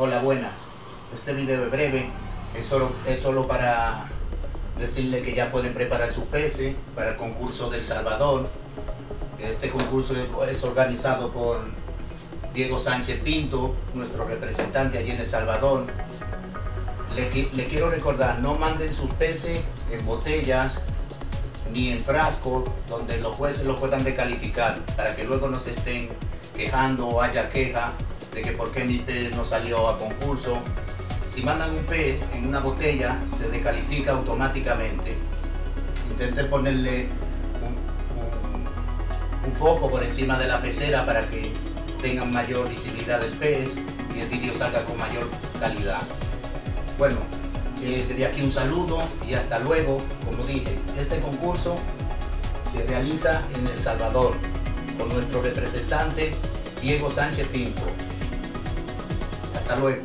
Hola, buenas. Este video es breve, es solo, es solo para decirle que ya pueden preparar sus peces para el concurso del Salvador. Este concurso es organizado por Diego Sánchez Pinto, nuestro representante allí en El Salvador. Le, quiero recordar, no manden sus peces en botellas ni en frascos donde los jueces lo puedan descalificar para que luego no se estén quejando o haya queja de que por qué mi pez no salió a concurso. Si mandan un pez en una botella, se descalifica automáticamente. Intenten ponerle un, foco por encima de la pecera para que tengan mayor visibilidad del pez y el vídeo salga con mayor calidad. Bueno, eh, desde aquí un saludo y hasta luego. Como dije, este concurso se realiza en El Salvador con nuestro representante Diego Sánchez Pinto. Hasta luego.